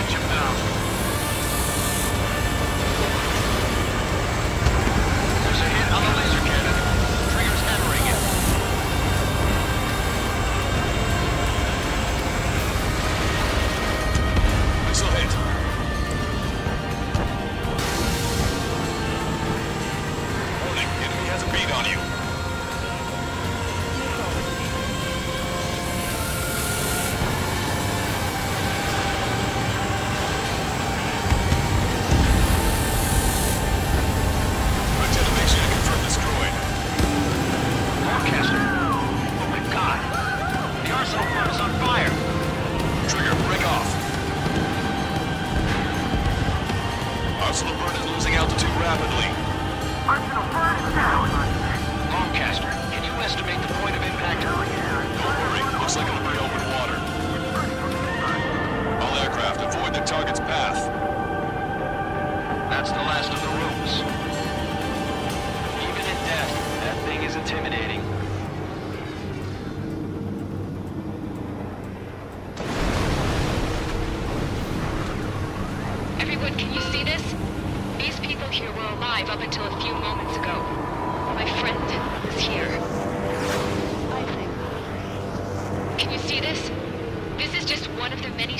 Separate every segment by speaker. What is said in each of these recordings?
Speaker 1: catch him now.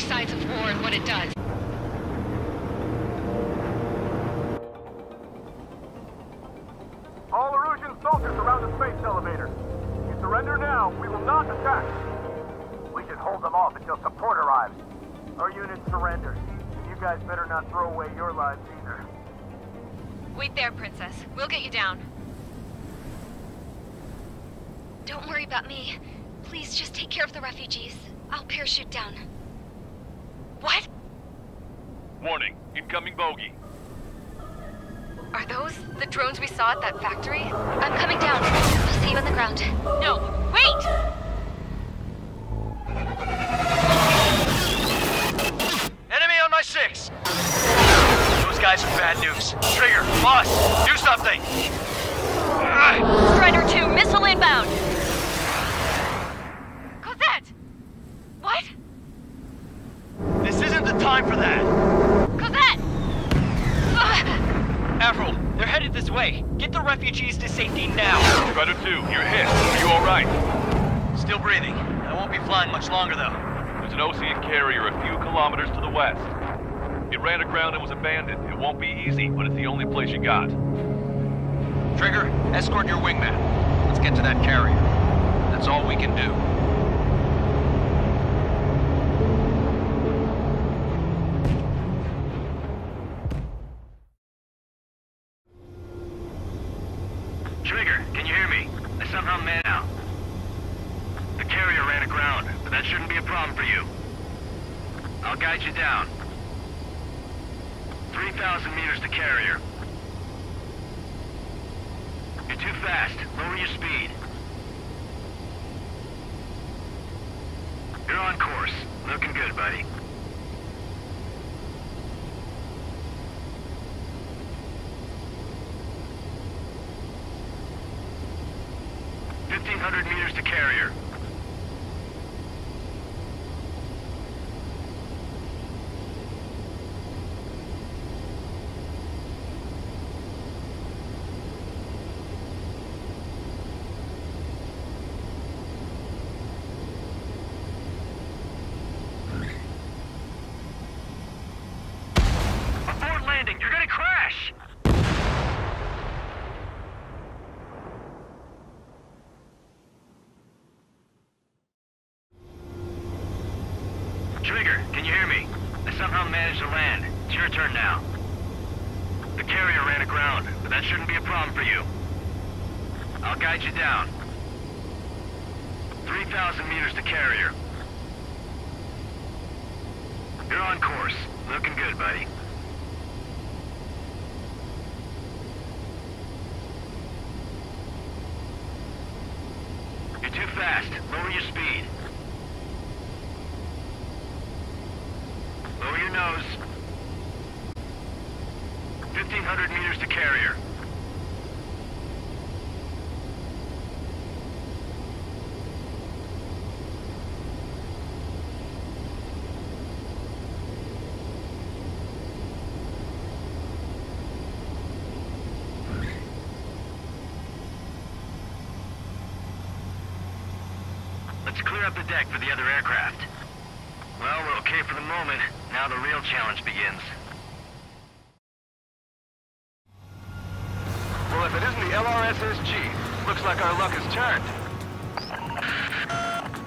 Speaker 1: Sides of war and what it does.
Speaker 2: All Erusian soldiers around the space elevator. If you surrender now, we will not attack. We should hold them off until support arrives. Our unit surrenders. You guys better not throw away your lives either.
Speaker 1: Wait there, Princess. We'll get you down.
Speaker 3: Don't worry about me. Please just take care of the refugees. I'll parachute down.
Speaker 1: What?
Speaker 4: Warning, incoming bogey.
Speaker 1: Are those the drones we saw at that factory?
Speaker 3: I'm coming down. I'll see you on the ground.
Speaker 1: No, wait!
Speaker 4: Enemy on my six! Those guys are bad news. Trigger, boss, do something!
Speaker 1: Strider 2, missile inbound! Cosette! What?
Speaker 4: This isn't the time for that!
Speaker 1: Cosette! Ugh.
Speaker 4: Avril, they're headed this way. Get the refugees to safety now. Strider 2, you're hit. Are you alright? Still breathing. I won't be flying much longer, though. There's an Osean carrier a few kilometers to the west. It ran aground and was abandoned. It won't be easy, but it's the only place you got. Trigger, escort your wingman. Let's get to that carrier. That's all we can do. Trigger, can you hear me? I somehow man out. The carrier ran aground, but that shouldn't be a problem for you. I'll guide you down. 3,000 meters to carrier. You're too fast. Lower your speed. You're on course. Looking good, buddy. Fifteen hundred meters to carrier. Abort landing! You're gonna crash! Trigger, can you hear me? I somehow managed to land. It's your turn now. The carrier ran aground, but that shouldn't be a problem for you. I'll guide you down. 3,000 meters to carrier. You're on course. Looking good, buddy. You're too fast. Lower your speed. Lower nose. 1,500 meters to carrier. Let's clear up the deck for the other aircraft. Well, we're okay for the moment. Now the real challenge begins.
Speaker 2: Well, if it isn't the LRSSG, looks like our luck has turned.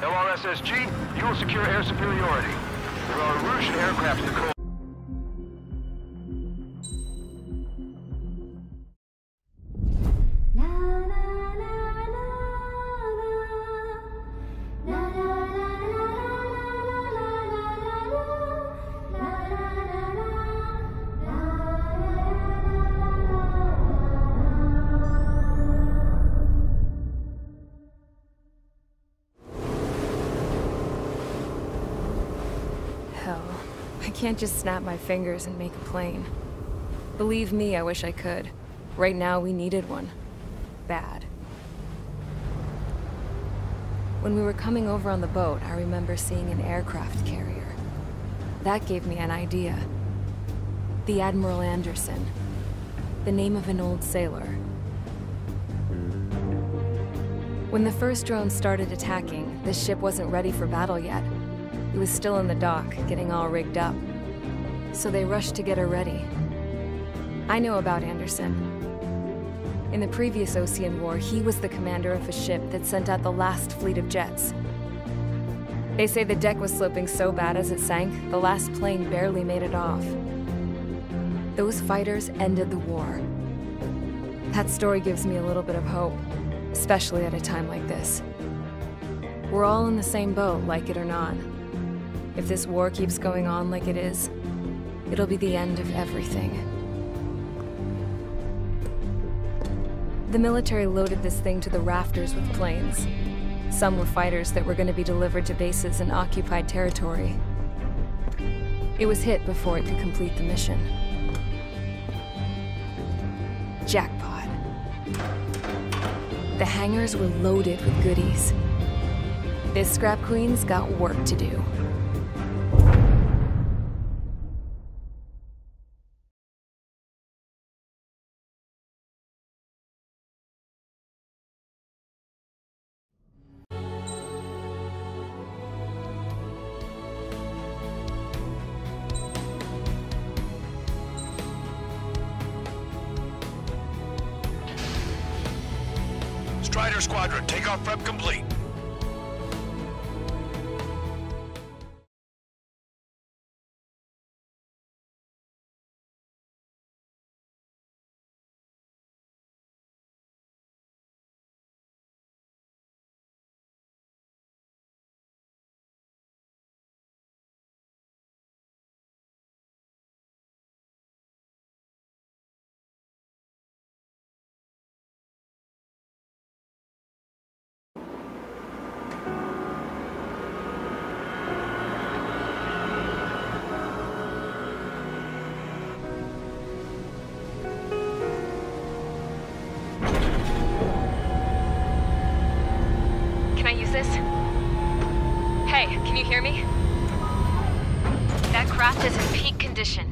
Speaker 2: LRSSG, you will secure air superiority. There are Russian aircraft to call.
Speaker 5: Hell, I can't just snap my fingers and make a plane. Believe me, I wish I could. Right now, we needed one. Bad. When we were coming over on the boat, I remember seeing an aircraft carrier. That gave me an idea. The Admiral Anderson. the name of an old sailor. When the first drone started attacking, the ship wasn't ready for battle yet. It was still in the dock, getting all rigged up. So they rushed to get her ready. I know about Anderson. In the previous Ocean War, he was the commander of a ship that sent out the last fleet of jets. They say the deck was sloping so bad as it sank, the last plane barely made it off. Those fighters ended the war. That story gives me a little bit of hope, especially at a time like this. We're all in the same boat, like it or not. If this war keeps going on like it is, it'll be the end of everything. The military loaded this thing to the rafters with planes. Some were fighters that were going to be delivered to bases in occupied territory. It was hit before it could complete the mission. Jackpot. The hangars were loaded with goodies. This Scrap Queen's got work to do.
Speaker 6: Strider Squadron, takeoff prep complete.
Speaker 5: Hey, can you hear me? That craft is in peak condition.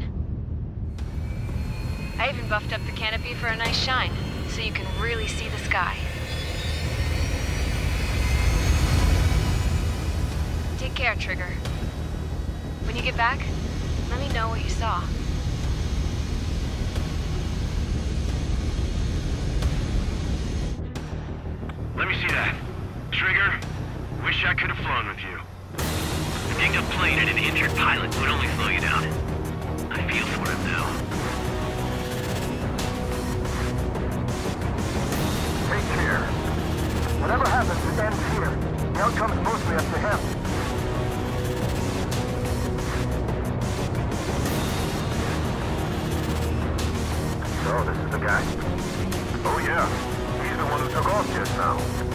Speaker 5: I even buffed up the canopy for a nice shine, so you can really see the sky. Take care, Trigger. When you get back, let me know what you saw.
Speaker 6: Let me see that. Trigger, wish I could have flown with you.
Speaker 4: A dinged up plane and an injured pilot would only slow you down. I feel for him now.
Speaker 2: Take care. Whatever happens, it ends here. The outcome's mostly up to him. So, this is the guy? Oh, yeah. He's the one who took off just now.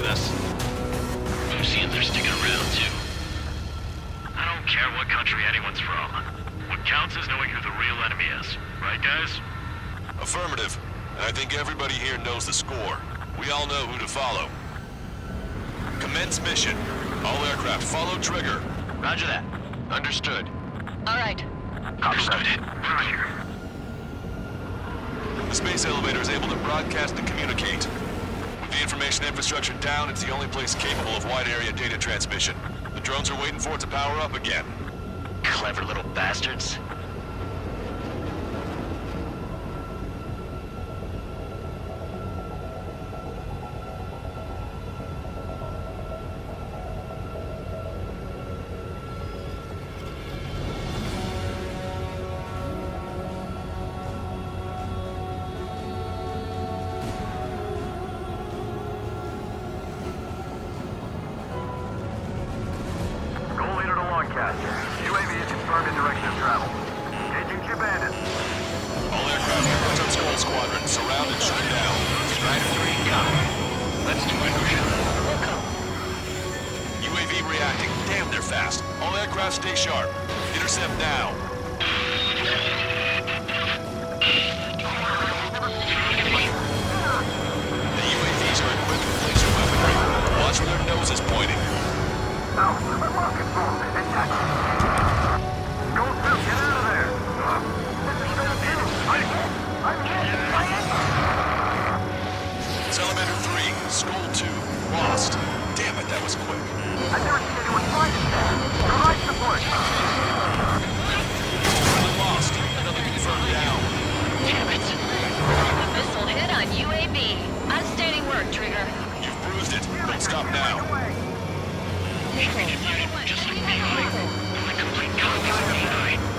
Speaker 6: With us.
Speaker 4: Erusians are sticking around, too.
Speaker 6: I don't care what country anyone's from. What counts is knowing who the real enemy is. Right, guys?
Speaker 7: Affirmative. And I think everybody here knows the score. We all know who to follow. Commence mission. All aircraft follow trigger.
Speaker 6: Roger that. Understood.
Speaker 3: All right.
Speaker 6: Understood. Roger.
Speaker 7: The space elevator is able to broadcast and communicate. The information infrastructure down, it's the only place capable of wide area data transmission. The drones are waiting for it to power up again.
Speaker 6: Clever little bastards.
Speaker 7: distracting. Damn, they're fast. All aircraft stay sharp. Intercept now. The UAVs are equipped with laser weaponry. Watch where their nose is pointing.
Speaker 2: Now, my rocket bomb and taxi. Go through, get out of there.
Speaker 7: Salamander 3, Skull 2, lost. Damn it, that was quick.
Speaker 2: I've never seen anyone find it. Provide support.
Speaker 7: Pilot lost. Another confirmed down.
Speaker 1: Damn it. The missile hit on UAV. Outstanding work, Trigger.
Speaker 7: You've bruised it. Don't stop now.
Speaker 6: Just like me, I'm a complete copy